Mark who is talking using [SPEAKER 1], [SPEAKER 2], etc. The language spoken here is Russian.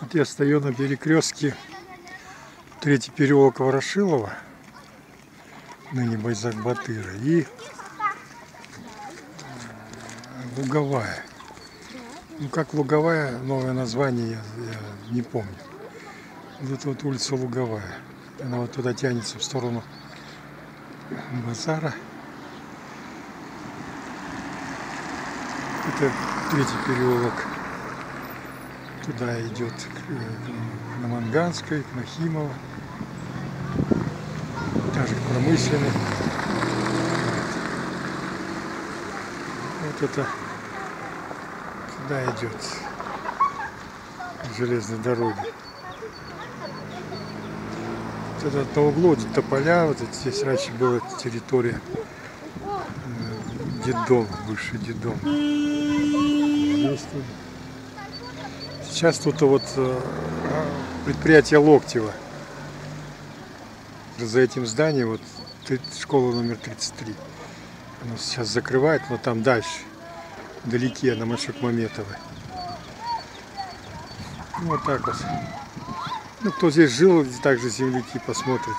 [SPEAKER 1] Вот я стою на перекрестке третий переулок Ворошилова, ныне Байзак Батыра, и Луговая. Ну как Луговая, новое название, я, я не помню. Вот это вот улица Луговая. Она вот туда тянется в сторону базара. Это третий переулок. Туда идет к- на Манганской, к Нахимова. Даже к промышленной. Вот это туда идет железной дороге. Вот это на углу, вот тополя, вот это здесь раньше была территория э, детдом, бывший детдом. Здесь тут. Сейчас тут вот э, предприятие Локтева. За этим зданием вот школа номер 33. Оно сейчас закрывает, но там дальше, вдалеке, на Машек Маметовой. Ну, вот так вот. Ну, кто здесь жил, также земляки, посмотрите.